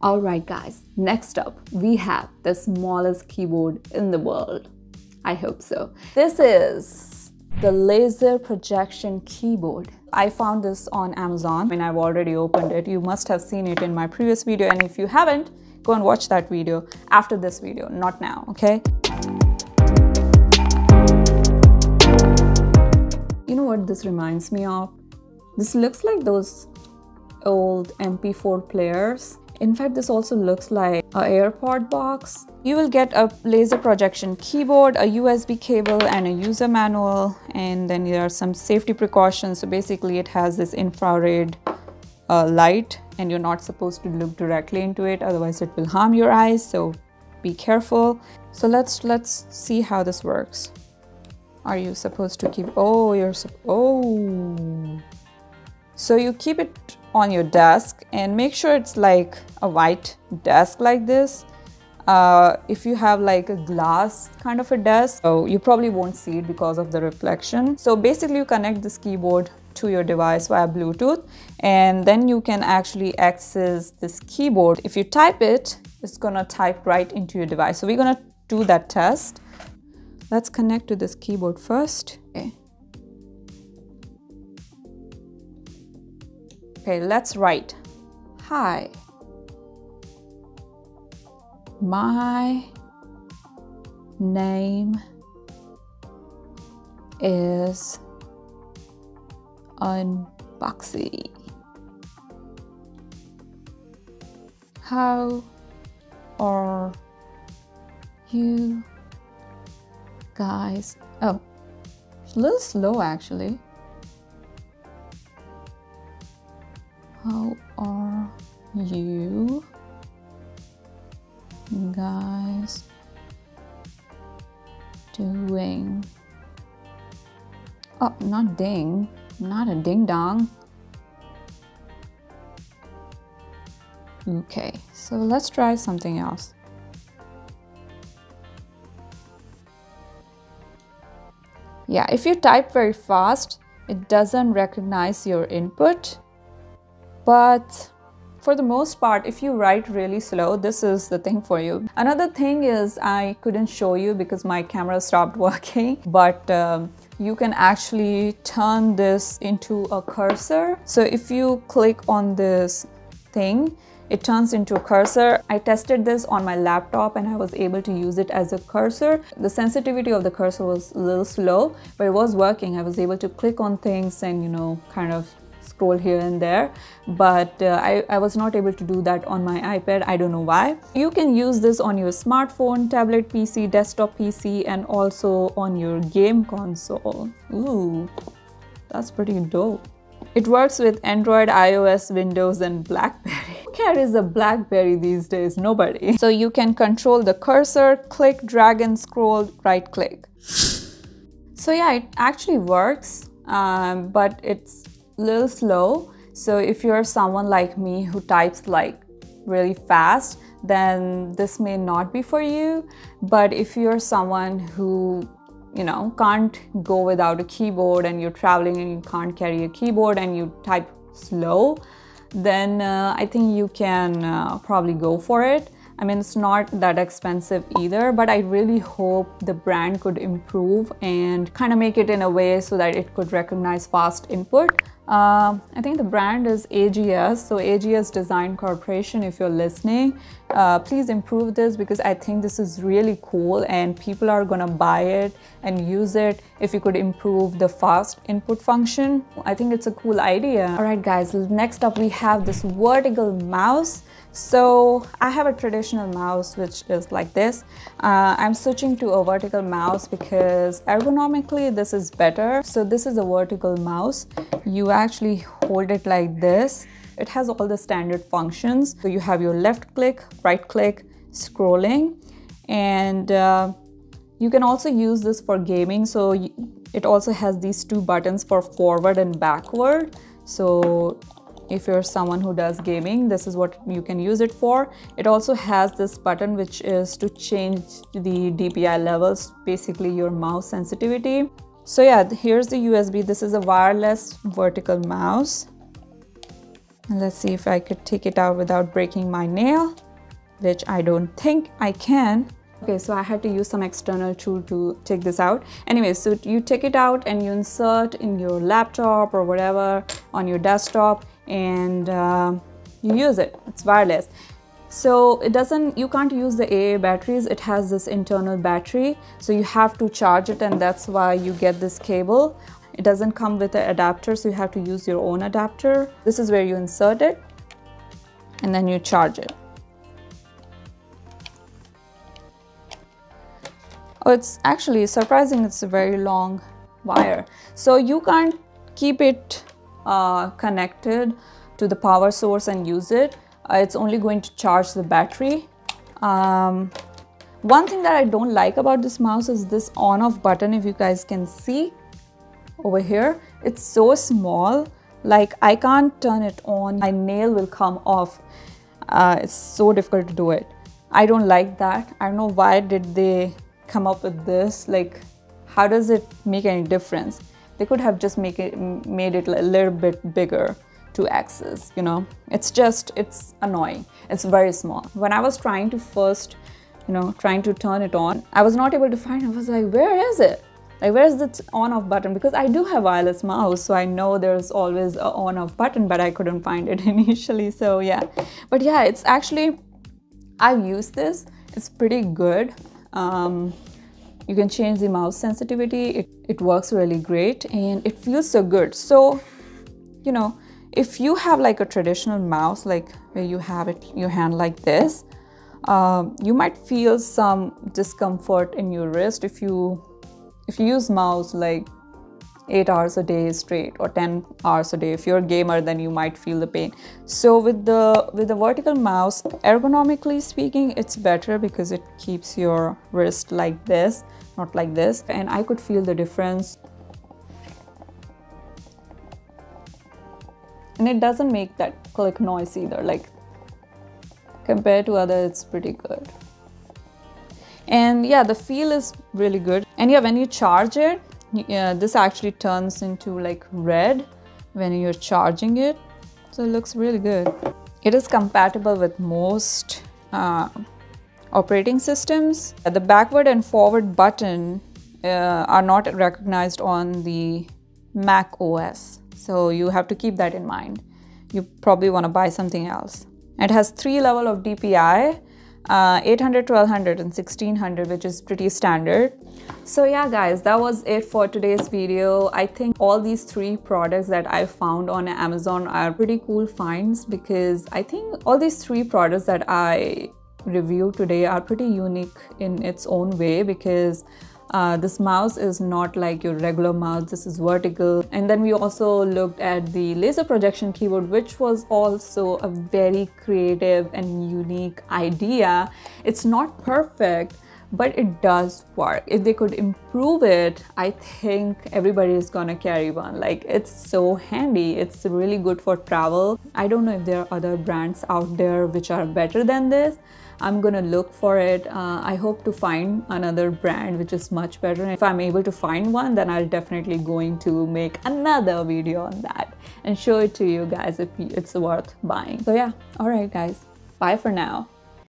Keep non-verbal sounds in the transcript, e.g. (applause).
Alright guys, next up we have the smallest keyboard in the world. I hope so. This is the laser projection keyboard. I found this on Amazon and I've already opened it. You must have seen it in my previous video and if you haven't, go and watch that video after this video, not now, okay? You know what this reminds me of? This looks like those old MP4 players in fact, this also looks like a AirPod box. You will get a laser projection keyboard, a USB cable and a user manual and then there are some safety precautions. So basically it has this infrared uh, light and you're not supposed to look directly into it otherwise it will harm your eyes so be careful. So let's let's see how this works. Are you supposed to keep oh you're oh so you keep it on your desk and make sure it's like a white desk like this. Uh, if you have like a glass kind of a desk, so you probably won't see it because of the reflection. So basically you connect this keyboard to your device via Bluetooth and then you can actually access this keyboard. If you type it, it's gonna type right into your device. So we're gonna do that test. Let's connect to this keyboard first. Okay. Okay, let's write. Hi. My name is Unboxy. How are you guys? Oh, it's a little slow actually. How are you guys doing? Oh, not ding, not a ding dong. Okay, so let's try something else. Yeah, if you type very fast, it doesn't recognize your input but for the most part if you write really slow this is the thing for you another thing is i couldn't show you because my camera stopped (laughs) working but um, you can actually turn this into a cursor so if you click on this thing it turns into a cursor. I tested this on my laptop and I was able to use it as a cursor. The sensitivity of the cursor was a little slow, but it was working. I was able to click on things and, you know, kind of scroll here and there but uh, I, I was not able to do that on my iPad I don't know why you can use this on your smartphone tablet PC desktop PC and also on your game console ooh that's pretty dope it works with Android, iOS, Windows and Blackberry. (laughs) Who carries a Blackberry these days? Nobody. So you can control the cursor, click, drag and scroll, right click. So yeah, it actually works, um, but it's little slow. So if you're someone like me who types like really fast, then this may not be for you. But if you're someone who you know can't go without a keyboard and you're traveling and you can't carry a keyboard and you type slow, then uh, I think you can uh, probably go for it. I mean, it's not that expensive either, but I really hope the brand could improve and kind of make it in a way so that it could recognize fast input. Uh, I think the brand is AGS, so AGS Design Corporation, if you're listening, uh, please improve this because I think this is really cool and people are gonna buy it and use it if you could improve the fast input function. I think it's a cool idea. All right, guys, next up we have this vertical mouse. So I have a traditional mouse which is like this. Uh, I'm switching to a vertical mouse because ergonomically this is better. So this is a vertical mouse. You actually hold it like this. It has all the standard functions. So you have your left click, right click, scrolling and uh, you can also use this for gaming. So it also has these two buttons for forward and backward. So if you're someone who does gaming this is what you can use it for. It also has this button which is to change the DPI levels basically your mouse sensitivity. So yeah here's the USB this is a wireless vertical mouse. Let's see if I could take it out without breaking my nail which I don't think I can. Okay so I had to use some external tool to take this out. Anyway so you take it out and you insert in your laptop or whatever on your desktop and uh, you use it. It's wireless. So it doesn't you can't use the AA batteries. It has this internal battery. So you have to charge it and that's why you get this cable. It doesn't come with an adapter so you have to use your own adapter. This is where you insert it and then you charge it. Oh it's actually surprising it's a very long wire. So you can't keep it uh, connected to the power source and use it uh, it's only going to charge the battery. Um, one thing that I don't like about this mouse is this on off button if you guys can see over here. It's so small like I can't turn it on. My nail will come off. Uh, it's so difficult to do it. I don't like that. I don't know why did they come up with this like how does it make any difference? They could have just make it made it a little bit bigger to access you know? It's just it's annoying. It's very small. When i was trying to first you know trying to turn it on i was not able to find i was like where is it? Like where's the on off button? Because i do have wireless mouse so i know there's always a on off button but i couldn't find it (laughs) initially. So yeah. But yeah it's actually i've used this. It's pretty good. Um, you can change the mouse sensitivity. It, it works really great and it feels so good. So you know if you have like a traditional mouse, like where you have it, your hand like this, um, you might feel some discomfort in your wrist if you if you use mouse like 8 hours a day straight or 10 hours a day. If you're a gamer then you might feel the pain. So with the with the vertical mouse ergonomically speaking it's better because it keeps your wrist like this not like this. And i could feel the difference. And it doesn't make that click noise either. Like compared to other it's pretty good. And yeah the feel is really good. And yeah when you charge it yeah, this actually turns into like red when you're charging it so it looks really good it is compatible with most uh, operating systems the backward and forward button uh, are not recognized on the mac os so you have to keep that in mind. You probably want to buy something else. It has three level of DPI, uh, 800, 1200 and 1600 which is pretty standard. So yeah guys, that was it for today's video. I think all these three products that I found on Amazon are pretty cool finds because I think all these three products that I review today are pretty unique in its own way because uh, this mouse is not like your regular mouse, this is vertical. And then we also looked at the laser projection keyboard, which was also a very creative and unique idea. It's not perfect, but it does work. If they could improve it, I think everybody is gonna carry one. Like it's so handy. It's really good for travel. I don't know if there are other brands out there which are better than this, I'm gonna look for it. Uh, I hope to find another brand which is much better. If I'm able to find one, then I'll definitely going to make another video on that and show it to you guys if it's worth buying. So yeah, all right guys, bye for now.